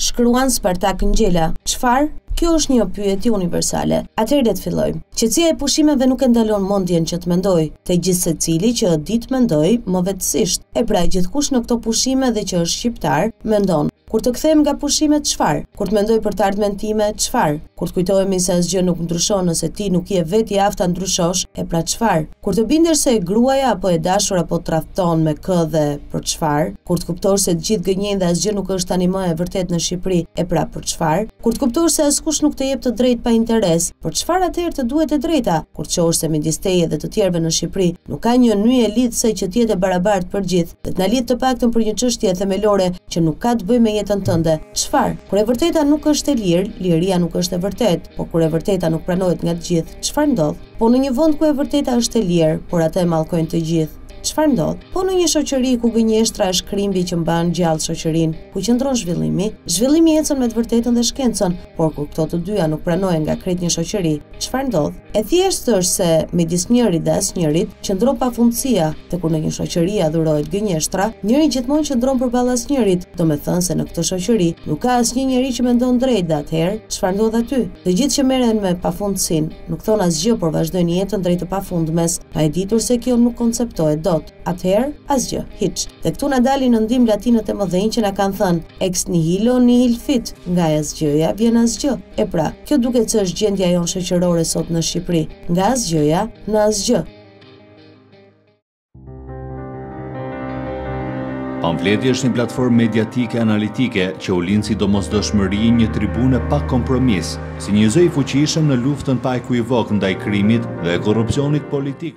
Shkruan Spartak Ngjela. Çfarë? Kjo është një pyetje universale. Atëherë le të fillojmë. Qetësia e pushimeve nuk e ndalon mendjen që të mendojë. Te gjithë secili që di të mendojë mëvetësisht. E pra gjithkush në këto pushime dhe që është shqiptar, mendon. Kur të kthehem nga pushimet, çfarë? Kur të mendoj për të ardhmen time, çfarë? Kur të kujtohemi se asgjë nuk ndryshon nëse ti nuk je vetë i aftë ta ndryshosh, e pra çfarë? Kur të bindesh se gruaja apo e dashura po tradhton me kë dhe për çfarë? Kur të kuptosh se të gjithë gënjejnë dhe asgjë nuk është tani më e vërtetë në Shqipëri, e pra për çfarë? Kur të kuptosh se askush nuk të jep të drejtë pa interes, për çfarë atëherë të duhet e drejta? Kur të çohesh se midis teje dhe të tjerëve në Shqipëri Nuk ka një nyje lidhëse që të jetë e barabartë për gjithë dhe të na lidhë të paktën për një çështje themelore që nuk ka të bëjë me jetën tënde. Çfarë? Kur e vërteta nuk është e lirë, liria nuk është e vërtetë. Po kur e vërteta nuk pranohet nga të gjithë, çfarë ndodh? Po në një vend ku e vërteta është e lirë, por atë e mallkojnë të gjithë, çfarë ndodh? Po në një shoqëri ku gënjeshtra është krimbi që mban gjallë shoqërinë, ku qëndron zhvillimi? Zhvillimi ecën me të vërtetën dhe shkencën, por kur këto të dyja nuk pranohen nga krejt një shoqëri, Çfarë ndodh? E thjeshtë është se midis njërit dhe asnjërit qëndron pafundësia, dhe kur në një shoqëri adhurohet gënjeshtra, njëri gjithmonë qëndron përballë asnjërit, domethënë se në këtë shoqëri nuk ka asnjë njeri që mendon drejt dhe atëherë çfarë ndodh aty? Të gjithë që merren me pafundësinë, nuk thonë asgjë por vazhdojnë jetën drejt të pafundmes, pa e ditur se kjo nuk konceptohet dot. Atëherë, asgjë, hiç. Dhe këtu na dalin në ndihmë latinët e mëdhenj që na kanë thënë, ex nihilo nihil fit, nga asgjëja vjen asgjë. E pra, Kjo duket se është gjendja jonë shoqërore sot në Shqipëri, nga asgjëja në asgjë. Pamfleti është një platformë mediatike analitike që u lind si domosdoshmëri një tribune pa kompromis, si një zë i fuqishëm në luftën pa ekuivok ndaj krimit dhe korrupsionit politik.